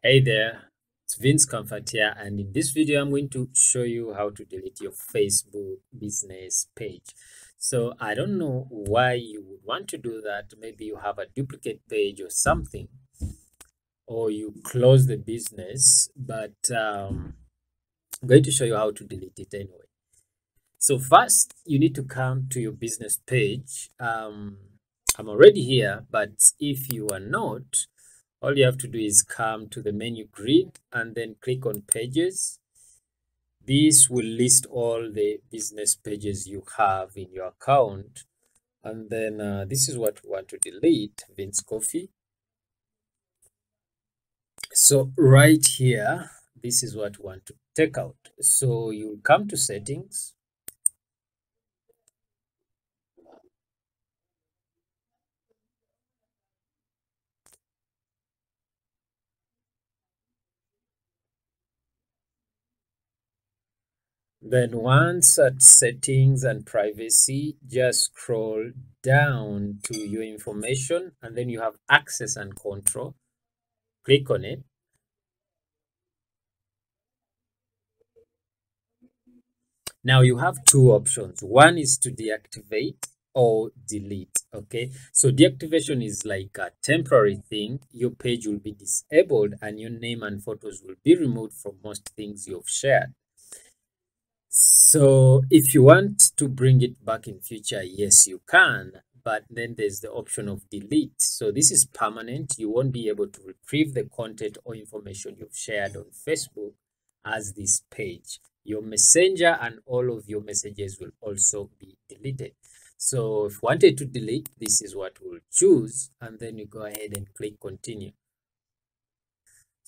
Hey there, it's Vince Comfort here, and in this video, I'm going to show you how to delete your Facebook business page. So I don't know why you would want to do that. Maybe you have a duplicate page or something, or you close the business, but um, I'm going to show you how to delete it anyway. So first, you need to come to your business page. Um, I'm already here, but if you are not, all you have to do is come to the menu grid and then click on pages. This will list all the business pages you have in your account. And then uh, this is what we want to delete Vince Coffee. So right here this is what we want to take out. So you'll come to settings Then once at settings and privacy, just scroll down to your information and then you have access and control. Click on it. Now you have two options. One is to deactivate or delete. Okay, so deactivation is like a temporary thing. Your page will be disabled and your name and photos will be removed from most things you've shared. So if you want to bring it back in future, yes, you can. But then there's the option of delete. So this is permanent. You won't be able to retrieve the content or information you've shared on Facebook as this page. Your messenger and all of your messages will also be deleted. So if you wanted to delete, this is what we'll choose. And then you go ahead and click continue.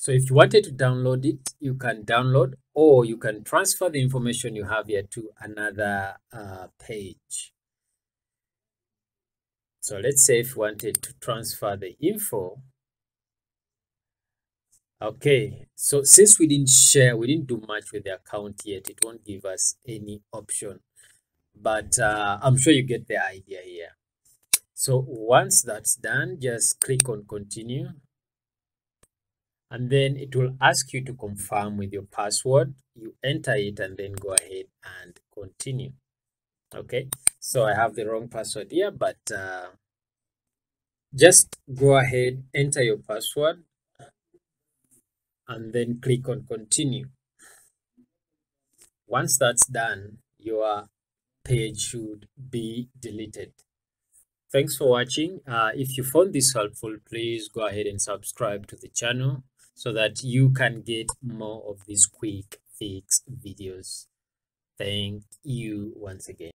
So if you wanted to download it, you can download or you can transfer the information you have here to another uh, page. So let's say if you wanted to transfer the info. Okay, so since we didn't share, we didn't do much with the account yet, it won't give us any option. But uh, I'm sure you get the idea here. So once that's done, just click on continue and then it will ask you to confirm with your password. You enter it and then go ahead and continue. Okay? So i have the wrong password here but uh, just go ahead enter your password and then click on continue. Once that's done your page should be deleted. Thanks for watching. Uh, if you found this helpful please go ahead and subscribe to the channel so that you can get more of these quick fix videos. Thank you once again.